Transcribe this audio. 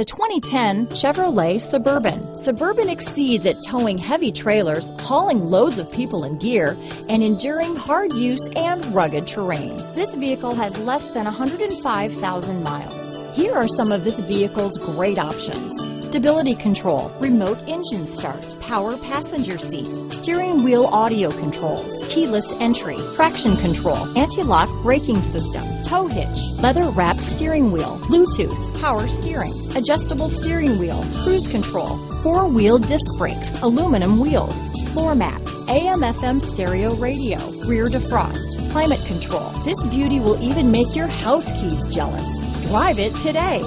The 2010 Chevrolet Suburban. Suburban exceeds at towing heavy trailers, hauling loads of people and gear, and enduring hard use and rugged terrain. This vehicle has less than 105,000 miles. Here are some of this vehicle's great options. Stability control, remote engine start, power passenger seat, steering wheel audio controls, keyless entry, traction control, anti-lock braking system, tow hitch, leather wrapped steering wheel, Bluetooth, power steering, adjustable steering wheel, cruise control, four-wheel disc brakes, aluminum wheels, floor mats, AM FM stereo radio, rear defrost, climate control. This beauty will even make your house keys jealous. Drive it today.